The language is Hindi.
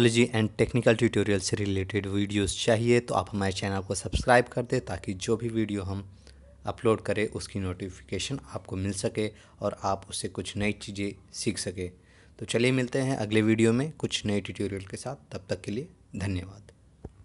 टेक्नोलॉजी एंड टेक्निकल ट्यूटोरियल से रिलेटेड वीडियोस चाहिए तो आप हमारे चैनल को सब्सक्राइब कर दें ताकि जो भी वीडियो हम अपलोड करें, उसकी नोटिफिकेशन आपको मिल सके और आप उससे कुछ नई चीज़ें सीख सकें। तो चलिए मिलते हैं अगले वीडियो में कुछ नए ट्यूटोरियल के साथ। तब तक के लिए धन्यवाद।